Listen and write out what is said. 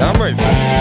I'm ready